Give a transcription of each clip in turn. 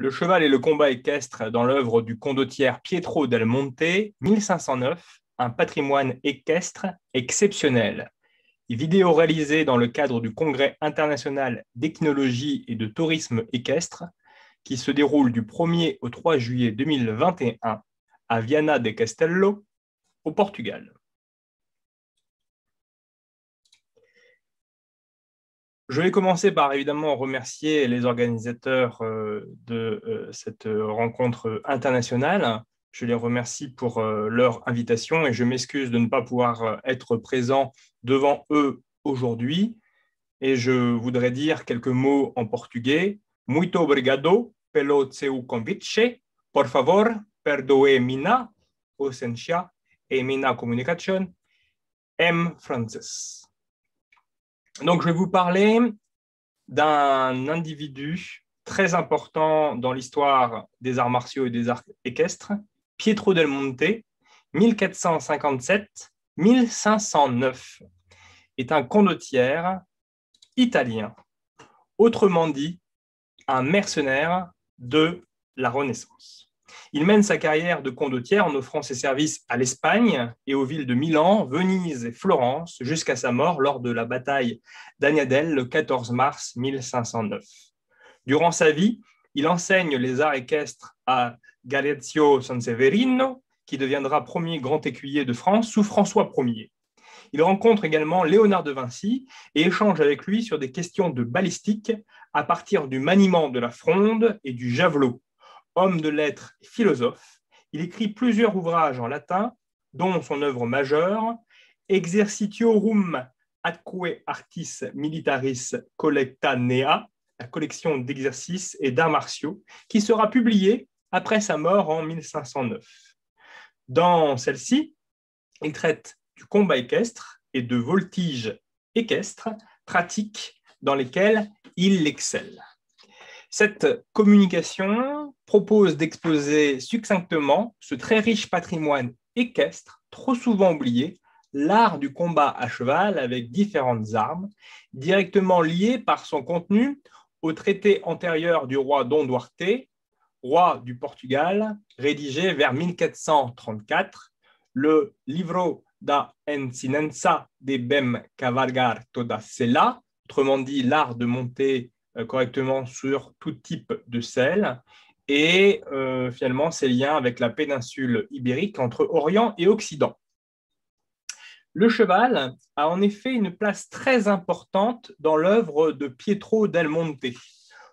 Le cheval et le combat équestre dans l'œuvre du condottière Pietro del Monte, 1509, un patrimoine équestre exceptionnel. Vidéo réalisée dans le cadre du Congrès international d'équinologie et de tourisme équestre, qui se déroule du 1er au 3 juillet 2021 à Viana de Castello, au Portugal. Je vais commencer par évidemment remercier les organisateurs euh, de euh, cette rencontre internationale. Je les remercie pour euh, leur invitation et je m'excuse de ne pas pouvoir être présent devant eux aujourd'hui. Et je voudrais dire quelques mots en portugais. Muito obrigado pelo seu convite. Por favor, perdoe mina ausencia et mina communication M. Francis. Donc, je vais vous parler d'un individu très important dans l'histoire des arts martiaux et des arts équestres, Pietro del Monte, 1457-1509, est un condottière italien, autrement dit, un mercenaire de la Renaissance. Il mène sa carrière de condottière en offrant ses services à l'Espagne et aux villes de Milan, Venise et Florence jusqu'à sa mort lors de la bataille d'Agnadel le 14 mars 1509. Durant sa vie, il enseigne les arts équestres à Galeazzo Sanseverino, qui deviendra premier grand écuyer de France sous François Ier. Il rencontre également Léonard de Vinci et échange avec lui sur des questions de balistique à partir du maniement de la fronde et du javelot, homme de lettres et philosophe, il écrit plusieurs ouvrages en latin, dont son œuvre majeure, Exercitiorum atque artis militaris collecta nea, la collection d'exercices et d'arts martiaux, qui sera publiée après sa mort en 1509. Dans celle-ci, il traite du combat équestre et de voltige équestre, pratiques dans lesquelles il excelle. Cette communication propose d'exposer succinctement ce très riche patrimoine équestre, trop souvent oublié, l'art du combat à cheval avec différentes armes, directement lié par son contenu au traité antérieur du roi Dom Duarte, roi du Portugal, rédigé vers 1434, le Livro da Ensinança de Bem Cavalgar Toda Sela, autrement dit l'art de monter euh, correctement sur tout type de sel et euh, finalement ses liens avec la péninsule ibérique entre Orient et Occident. Le cheval a en effet une place très importante dans l'œuvre de Pietro del Monte.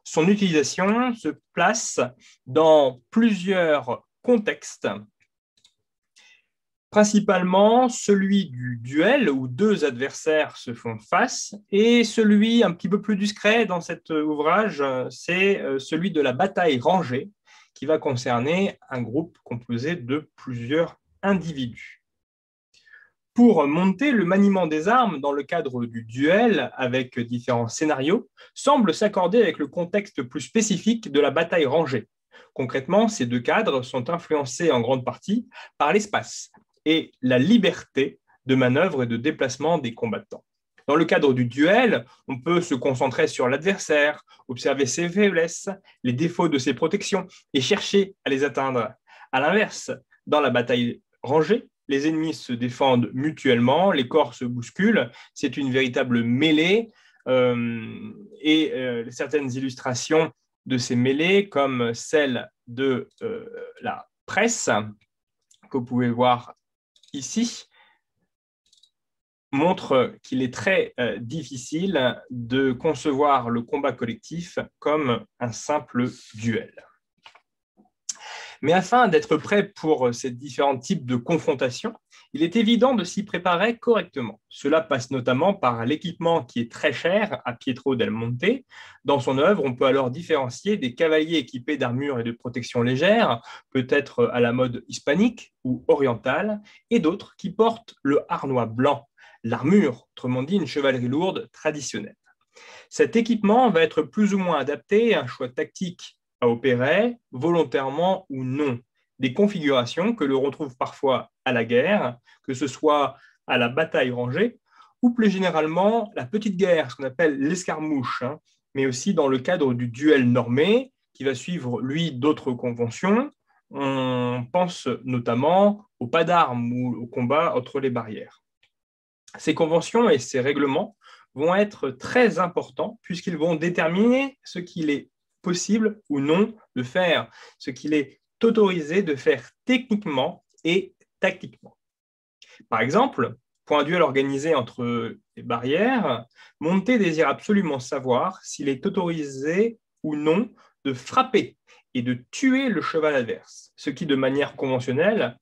Son utilisation se place dans plusieurs contextes principalement celui du duel où deux adversaires se font face et celui un petit peu plus discret dans cet ouvrage, c'est euh, celui de la bataille rangée qui va concerner un groupe composé de plusieurs individus. Pour monter le maniement des armes dans le cadre du duel avec différents scénarios semble s'accorder avec le contexte plus spécifique de la bataille rangée. Concrètement, ces deux cadres sont influencés en grande partie par l'espace, et la liberté de manœuvre et de déplacement des combattants. Dans le cadre du duel, on peut se concentrer sur l'adversaire, observer ses faiblesses, les défauts de ses protections et chercher à les atteindre. À l'inverse, dans la bataille rangée, les ennemis se défendent mutuellement, les corps se bousculent, c'est une véritable mêlée euh, et euh, certaines illustrations de ces mêlées, comme celle de euh, la presse, que vous pouvez voir ici montre qu'il est très euh, difficile de concevoir le combat collectif comme un simple duel. Mais afin d'être prêt pour ces différents types de confrontations, il est évident de s'y préparer correctement. Cela passe notamment par l'équipement qui est très cher à Pietro del Monte. Dans son œuvre, on peut alors différencier des cavaliers équipés d'armures et de protection légère, peut-être à la mode hispanique ou orientale, et d'autres qui portent le harnois blanc, l'armure, autrement dit une chevalerie lourde traditionnelle. Cet équipement va être plus ou moins adapté à un choix tactique à opérer, volontairement ou non, des configurations que l'on retrouve parfois à la guerre, que ce soit à la bataille rangée, ou plus généralement la petite guerre, ce qu'on appelle l'escarmouche, hein, mais aussi dans le cadre du duel normé, qui va suivre, lui, d'autres conventions. On pense notamment au pas d'armes ou au combat entre les barrières. Ces conventions et ces règlements vont être très importants puisqu'ils vont déterminer ce qu'il est possible ou non de faire, ce qu'il est autorisé de faire techniquement et tactiquement. Par exemple, pour un duel organisé entre les barrières, Monté désire absolument savoir s'il est autorisé ou non de frapper et de tuer le cheval adverse, ce qui de manière conventionnelle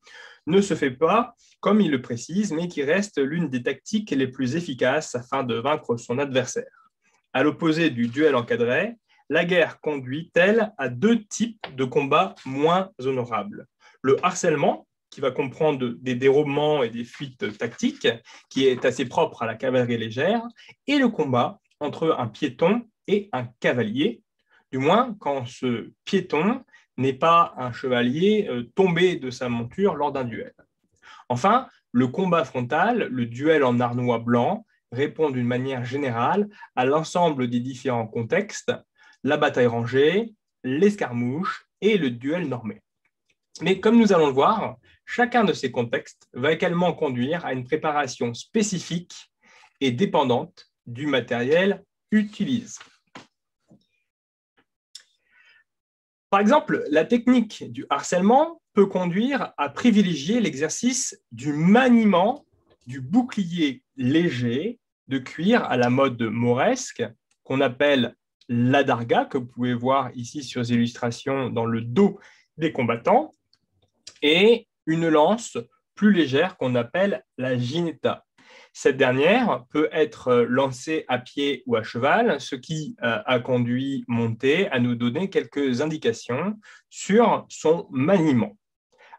ne se fait pas comme il le précise, mais qui reste l'une des tactiques les plus efficaces afin de vaincre son adversaire. À l'opposé du duel encadré, la guerre conduit, elle, à deux types de combats moins honorables? Le harcèlement, qui va comprendre des dérobements et des fuites tactiques, qui est assez propre à la cavalerie légère, et le combat entre un piéton et un cavalier, du moins quand ce piéton n'est pas un chevalier euh, tombé de sa monture lors d'un duel. Enfin, le combat frontal, le duel en arnois blanc, répond d'une manière générale à l'ensemble des différents contextes, la bataille rangée, l'escarmouche et le duel normé. Mais comme nous allons le voir, chacun de ces contextes va également conduire à une préparation spécifique et dépendante du matériel utilisé. Par exemple, la technique du harcèlement peut conduire à privilégier l'exercice du maniement du bouclier léger de cuir à la mode mauresque, qu'on appelle l'adarga, que vous pouvez voir ici sur les illustrations dans le dos des combattants, et une lance plus légère qu'on appelle la gineta. Cette dernière peut être lancée à pied ou à cheval, ce qui euh, a conduit Monté à nous donner quelques indications sur son maniement.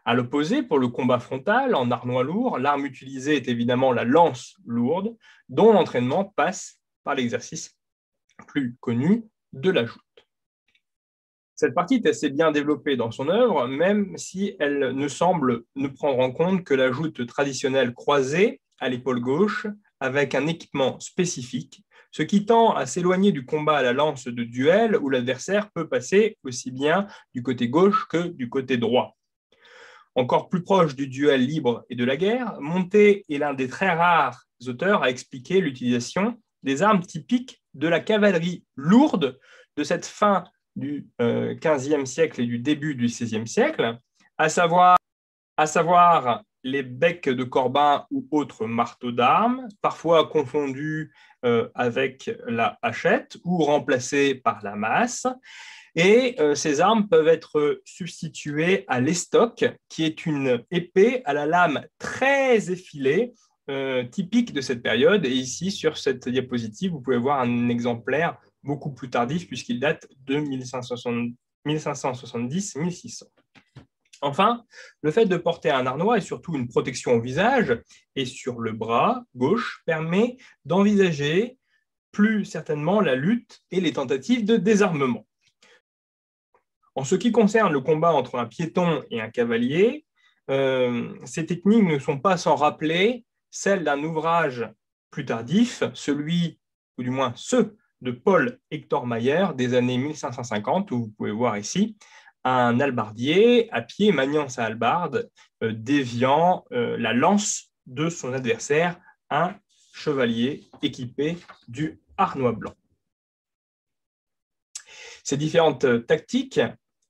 À l'opposé, pour le combat frontal, en arnois lourd, l'arme utilisée est évidemment la lance lourde, dont l'entraînement passe par l'exercice plus connu de la joute. Cette partie est assez bien développée dans son œuvre, même si elle ne semble ne prendre en compte que la joute traditionnelle croisée à l'épaule gauche avec un équipement spécifique, ce qui tend à s'éloigner du combat à la lance de duel où l'adversaire peut passer aussi bien du côté gauche que du côté droit. Encore plus proche du duel libre et de la guerre, Monté est l'un des très rares auteurs à expliquer l'utilisation des armes typiques de la cavalerie lourde de cette fin du XVe euh, siècle et du début du XVIe siècle, à savoir, à savoir les becs de corbin ou autres marteaux d'armes, parfois confondus euh, avec la hachette ou remplacés par la masse, et euh, ces armes peuvent être substituées à l'estoc, qui est une épée à la lame très effilée, typique de cette période. Et ici, sur cette diapositive, vous pouvez voir un exemplaire beaucoup plus tardif, puisqu'il date de 1570-1600. Enfin, le fait de porter un arnois et surtout une protection au visage et sur le bras gauche permet d'envisager plus certainement la lutte et les tentatives de désarmement. En ce qui concerne le combat entre un piéton et un cavalier, euh, ces techniques ne sont pas sans rappeler celles d'un ouvrage plus tardif, celui, ou du moins ceux de Paul Hector Mayer des années 1550, où vous pouvez voir ici un albardier à pied maniant sa hallebarde, euh, déviant euh, la lance de son adversaire, un chevalier équipé du harnois blanc. Ces différentes tactiques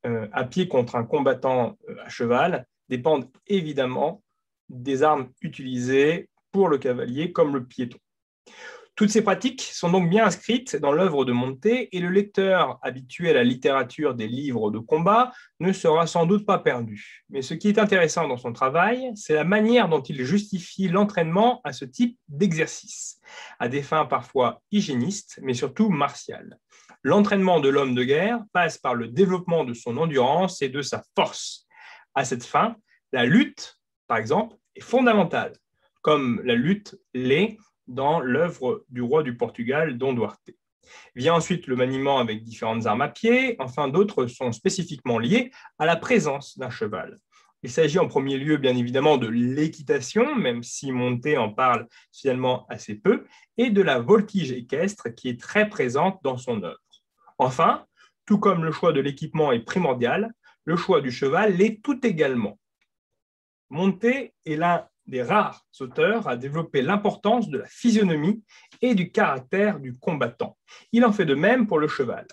euh, à pied contre un combattant à cheval dépendent évidemment des armes utilisées pour le cavalier comme le piéton. Toutes ces pratiques sont donc bien inscrites dans l'œuvre de Monté et le lecteur habitué à la littérature des livres de combat ne sera sans doute pas perdu. Mais ce qui est intéressant dans son travail, c'est la manière dont il justifie l'entraînement à ce type d'exercice, à des fins parfois hygiénistes, mais surtout martiales. L'entraînement de l'homme de guerre passe par le développement de son endurance et de sa force. À cette fin, la lutte, par exemple, est fondamentale, comme la lutte l'est dans l'œuvre du roi du Portugal, Don Duarte. Vient ensuite le maniement avec différentes armes à pied, enfin d'autres sont spécifiquement liés à la présence d'un cheval. Il s'agit en premier lieu, bien évidemment, de l'équitation, même si Monté en parle finalement assez peu, et de la voltige équestre qui est très présente dans son œuvre. Enfin, Tout comme le choix de l'équipement est primordial, le choix du cheval l'est tout également. Monter est l'un des rares auteurs à développer l'importance de la physionomie et du caractère du combattant. Il en fait de même pour le cheval.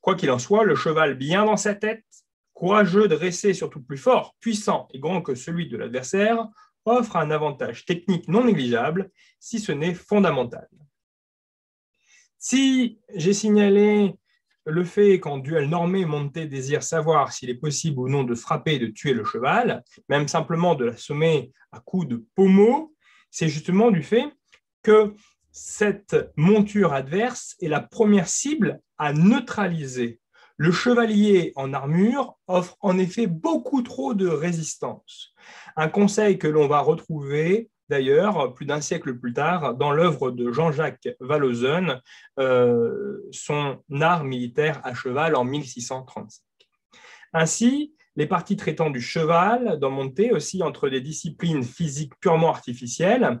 Quoi qu'il en soit, le cheval bien dans sa tête, courageux, dressé, surtout plus fort, puissant et grand que celui de l'adversaire, offre un avantage technique non négligeable, si ce n'est fondamental. Si j'ai signalé le fait qu'en duel normé, Monté désire savoir s'il est possible ou non de frapper et de tuer le cheval, même simplement de l'assommer à coups de pommeau, c'est justement du fait que cette monture adverse est la première cible à neutraliser. Le chevalier en armure offre en effet beaucoup trop de résistance. Un conseil que l'on va retrouver d'ailleurs plus d'un siècle plus tard dans l'œuvre de Jean-Jacques Vallauzen, euh, son art militaire à cheval en 1635. Ainsi, les parties traitant du cheval dans Monté aussi entre des disciplines physiques purement artificielles,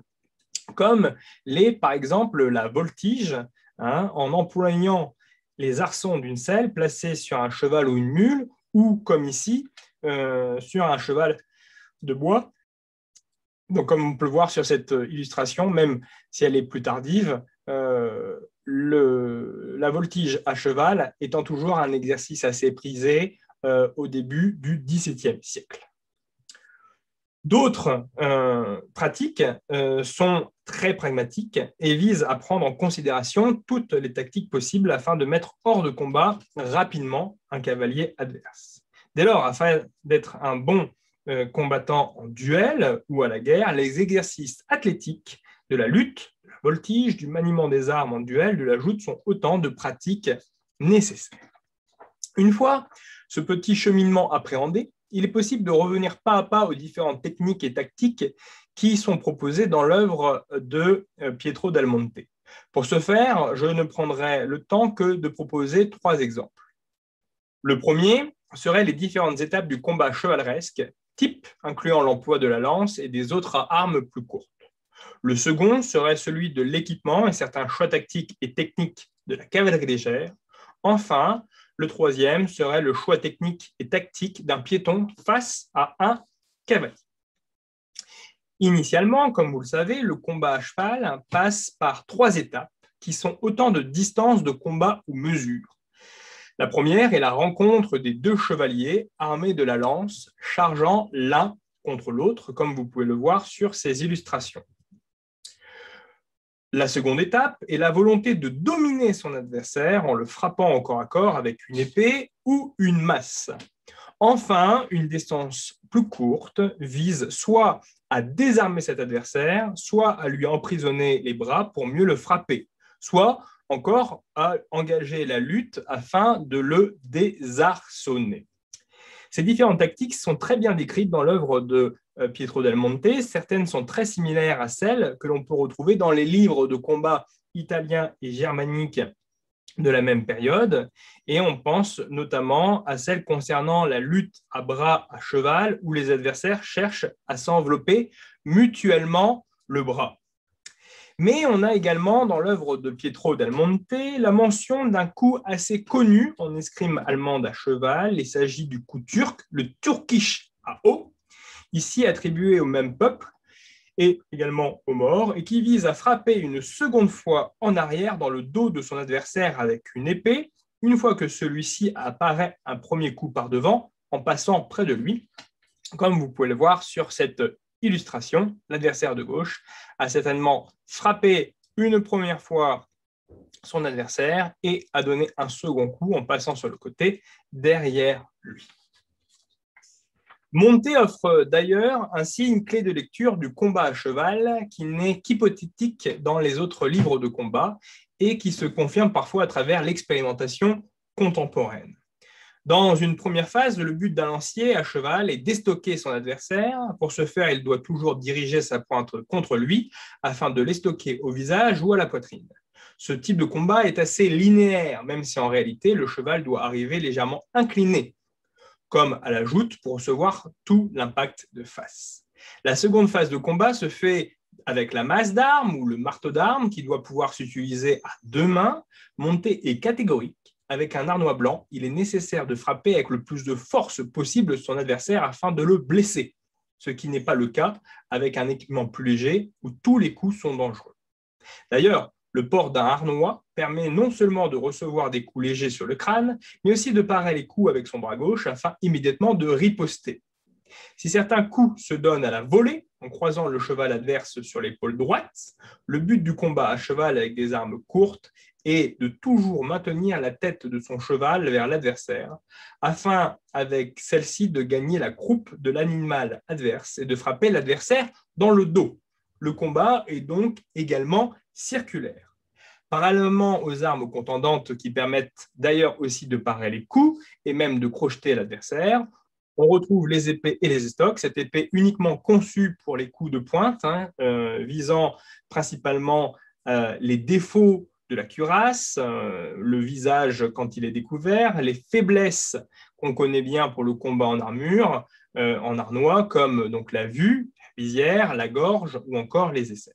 comme les, par exemple, la voltige, hein, en employant les arçons d'une selle placés sur un cheval ou une mule, ou comme ici, euh, sur un cheval de bois. Donc, comme on peut le voir sur cette illustration, même si elle est plus tardive, euh, la voltige à cheval étant toujours un exercice assez prisé euh, au début du XVIIe siècle. D'autres euh, pratiques sont très pragmatiques et visent à prendre en considération toutes les tactiques possibles afin de mettre hors de combat rapidement un cavalier adverse. Dès lors, afin d'être un bon combattant en duel ou à la guerre, les exercices athlétiques de la lutte voltige, du maniement des armes en duel, de la joute sont autant de pratiques nécessaires. Une fois ce petit cheminement appréhendé, il est possible de revenir pas à pas aux différentes techniques et tactiques qui sont proposées dans l'œuvre de euh, Pietro Del Monte. Pour ce faire, je ne prendrai le temps que de proposer trois exemples. Le premier serait les différentes étapes du combat chevaleresque, type incluant l'emploi de la lance et des autres armes plus courtes. Le second serait celui de l'équipement et certains choix tactiques et techniques de la cavalerie légère. Enfin, le troisième serait le choix technique et tactique d'un piéton face à un cavalier. Initialement, comme vous le savez, le combat à cheval passe par trois étapes qui sont autant de distances de combat ou mesures. La première est la rencontre des deux chevaliers armés de la lance, chargeant l'un contre l'autre, comme vous pouvez le voir sur ces illustrations. La seconde étape est la volonté de dominer son adversaire en le frappant au corps à corps avec une épée ou une masse. Enfin, une distance plus courte vise soit à désarmer cet adversaire, soit à lui emprisonner les bras pour mieux le frapper, soit encore à engager la lutte afin de le désarçonner. Ces différentes tactiques sont très bien décrites dans l'œuvre de euh, Pietro del Monte. Certaines sont très similaires à celles que l'on peut retrouver dans les livres de combat italiens et germaniques de la même période. Et on pense notamment à celles concernant la lutte à bras à cheval, où les adversaires cherchent à s'envelopper mutuellement le bras. Mais on a également dans l'œuvre de Pietro del Monte la mention d'un coup assez connu en escrime allemande à cheval. Il s'agit du coup turc, le turkish à eau, ici attribué au même peuple et également aux morts, et qui vise à frapper une seconde fois en arrière dans le dos de son adversaire avec une épée, une fois que celui-ci apparaît un premier coup par devant en passant près de lui, comme vous pouvez le voir sur cette illustration, l'adversaire de gauche a certainement frappé une première fois son adversaire et a donné un second coup en passant sur le côté derrière lui. Monté offre d'ailleurs ainsi une clé de lecture du combat à cheval qui n'est qu'hypothétique dans les autres livres de combat et qui se confirme parfois à travers l'expérimentation contemporaine. Dans une première phase, le but d'un lancier à cheval est d'estoquer son adversaire. Pour ce faire, il doit toujours diriger sa pointe contre lui afin de l'estoquer au visage ou à la poitrine. Ce type de combat est assez linéaire, même si en réalité le cheval doit arriver légèrement incliné, comme à la joute, pour recevoir tout l'impact de face. La seconde phase de combat se fait avec la masse d'armes ou le marteau d'armes qui doit pouvoir s'utiliser à deux mains, monté et catégorique avec un arnois blanc, il est nécessaire de frapper avec le plus de force possible son adversaire afin de le blesser, ce qui n'est pas le cas avec un équipement plus léger où tous les coups sont dangereux. D'ailleurs, le port d'un harnois permet non seulement de recevoir des coups légers sur le crâne, mais aussi de parer les coups avec son bras gauche afin immédiatement de riposter. Si certains coups se donnent à la volée, en croisant le cheval adverse sur l'épaule droite, le but du combat à cheval avec des armes courtes est de toujours maintenir la tête de son cheval vers l'adversaire, afin avec celle-ci de gagner la croupe de l'animal adverse et de frapper l'adversaire dans le dos. Le combat est donc également circulaire. Parallèlement aux armes contendantes qui permettent d'ailleurs aussi de parer les coups et même de crocheter l'adversaire, on retrouve les épées et les estocs. Cette épée uniquement conçue pour les coups de pointe, hein, euh, visant principalement euh, les défauts de la cuirasse, euh, le visage quand il est découvert, les faiblesses qu'on connaît bien pour le combat en armure, en arnois, comme donc la vue, la visière, la gorge ou encore les aisselles.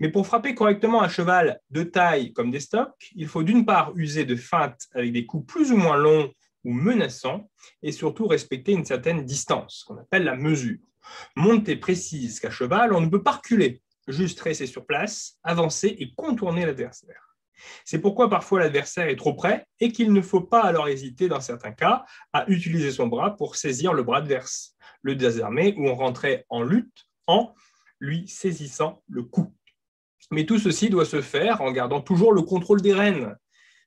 Mais pour frapper correctement un cheval de taille comme des stocks, il faut d'une part user de feintes avec des coups plus ou moins longs ou menaçants, et surtout respecter une certaine distance, qu'on appelle la mesure. Monter précise qu'à cheval, on ne peut pas reculer, juste rester sur place, avancer et contourner l'adversaire. C'est pourquoi parfois l'adversaire est trop près et qu'il ne faut pas alors hésiter dans certains cas à utiliser son bras pour saisir le bras adverse, le désarmer ou en rentrer en lutte en lui saisissant le cou. Mais tout ceci doit se faire en gardant toujours le contrôle des rênes.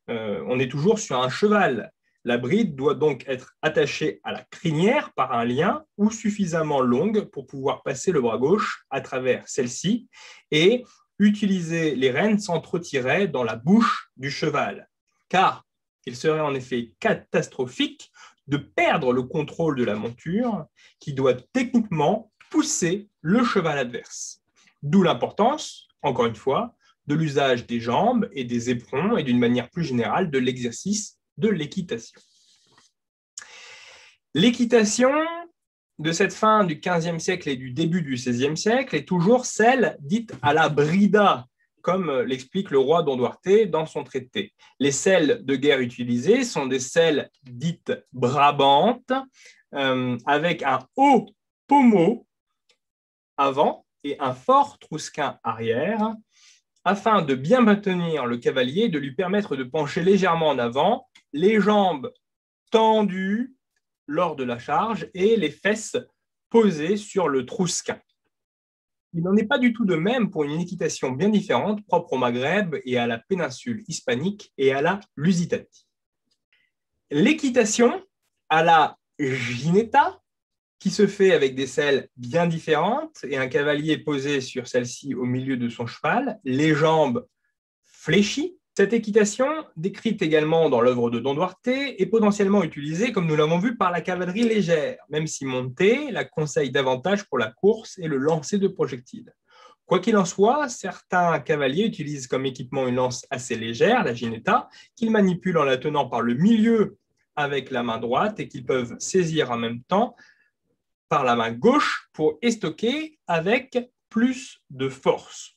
Euh, on est toujours sur un cheval. La bride doit donc être attachée à la crinière par un lien ou suffisamment longue pour pouvoir passer le bras gauche à travers celle-ci et utiliser les rênes tirer dans la bouche du cheval. Car il serait en effet catastrophique de perdre le contrôle de la monture qui doit techniquement pousser le cheval adverse. D'où l'importance, encore une fois, de l'usage des jambes et des éperons et d'une manière plus générale de l'exercice de l'équitation. L'équitation de cette fin du XVe siècle et du début du XVIe siècle est toujours celle dite à la brida, comme l'explique le roi Don Duarte dans son traité. Les selles de guerre utilisées sont des selles dites brabantes, euh, avec un haut pommeau avant et un fort trousquin arrière, afin de bien maintenir le cavalier, de lui permettre de pencher légèrement en avant les jambes tendues lors de la charge et les fesses posées sur le trousquin. Il n'en est pas du tout de même pour une équitation bien différente propre au Maghreb et à la péninsule hispanique et à la Lusitanie. L'équitation à la gineta, qui se fait avec des selles bien différentes et un cavalier posé sur celle-ci au milieu de son cheval, les jambes fléchies, cette équitation, décrite également dans l'œuvre de Don Duarte, est potentiellement utilisée, comme nous l'avons vu, par la cavalerie légère, même si montée la conseille davantage pour la course et le lancer de projectiles. Quoi qu'il en soit, certains cavaliers utilisent comme équipement une lance assez légère, la ginetta, qu'ils manipulent en la tenant par le milieu avec la main droite et qu'ils peuvent saisir en même temps par la main gauche pour estoquer avec plus de force.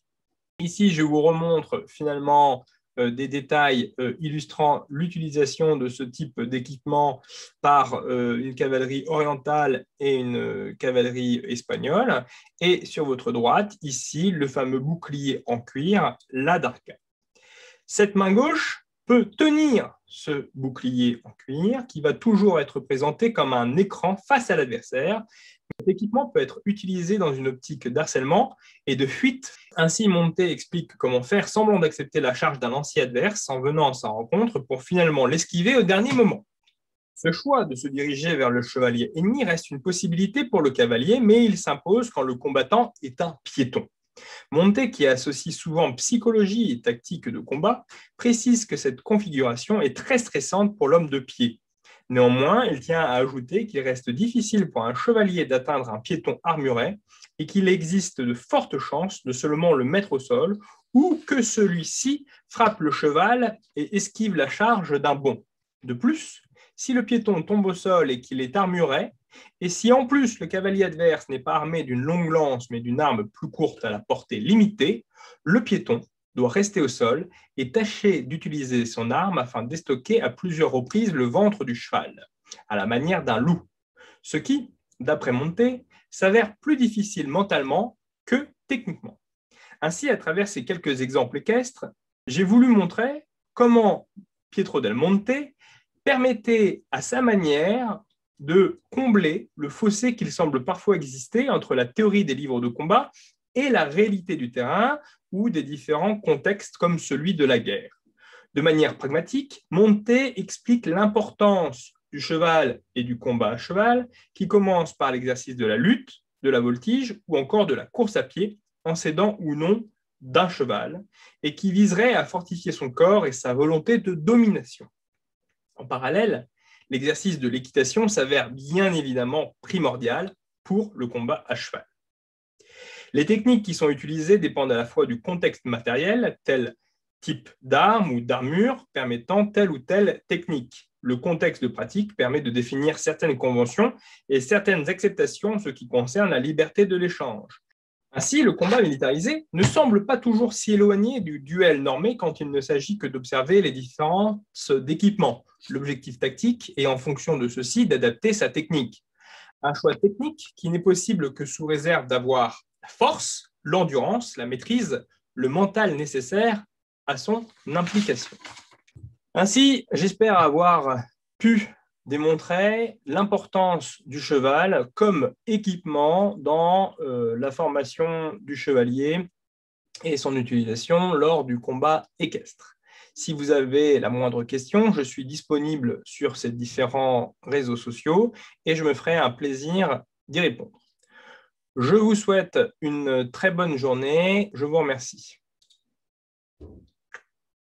Ici, je vous remontre finalement des détails euh, illustrant l'utilisation de ce type d'équipement par euh, une cavalerie orientale et une cavalerie espagnole. Et sur votre droite, ici, le fameux bouclier en cuir, la darka. Cette main gauche peut tenir ce bouclier en cuir qui va toujours être présenté comme un écran face à l'adversaire cet équipement peut être utilisé dans une optique d'harcèlement et de fuite. Ainsi, Monté explique comment faire semblant d'accepter la charge d'un lancier adverse en venant à sa rencontre pour finalement l'esquiver au dernier moment. Ce choix de se diriger vers le chevalier ennemi reste une possibilité pour le cavalier, mais il s'impose quand le combattant est un piéton. Monté, qui associe souvent psychologie et tactique de combat, précise que cette configuration est très stressante pour l'homme de pied. Néanmoins, il tient à ajouter qu'il reste difficile pour un chevalier d'atteindre un piéton armuré et qu'il existe de fortes chances de seulement le mettre au sol ou que celui-ci frappe le cheval et esquive la charge d'un bond. De plus, si le piéton tombe au sol et qu'il est armuré, et si en plus le cavalier adverse n'est pas armé d'une longue lance mais d'une arme plus courte à la portée limitée, le piéton doit rester au sol et tâcher d'utiliser son arme afin d'estoquer à plusieurs reprises le ventre du cheval, à la manière d'un loup, ce qui, d'après Monté, s'avère plus difficile mentalement que techniquement. Ainsi, à travers ces quelques exemples équestres, j'ai voulu montrer comment Pietro del Monte permettait à sa manière de combler le fossé qu'il semble parfois exister entre la théorie des livres de combat et la réalité du terrain ou des différents contextes comme celui de la guerre. De manière pragmatique, Monte explique l'importance du cheval et du combat à cheval qui commence par l'exercice de la lutte, de la voltige ou encore de la course à pied en s'aidant ou non d'un cheval et qui viserait à fortifier son corps et sa volonté de domination. En parallèle, l'exercice de l'équitation s'avère bien évidemment primordial pour le combat à cheval. Les techniques qui sont utilisées dépendent à la fois du contexte matériel, tel type d'arme ou d'armure permettant telle ou telle technique. Le contexte de pratique permet de définir certaines conventions et certaines acceptations en ce qui concerne la liberté de l'échange. Ainsi, le combat militarisé ne semble pas toujours si éloigné du duel normé quand il ne s'agit que d'observer les différences d'équipement, l'objectif tactique et en fonction de ceci d'adapter sa technique. Un choix technique qui n'est possible que sous réserve d'avoir force, l'endurance, la maîtrise, le mental nécessaire à son implication. Ainsi, j'espère avoir pu démontrer l'importance du cheval comme équipement dans euh, la formation du chevalier et son utilisation lors du combat équestre. Si vous avez la moindre question, je suis disponible sur ces différents réseaux sociaux et je me ferai un plaisir d'y répondre. Je vous souhaite une très bonne journée. Je vous remercie.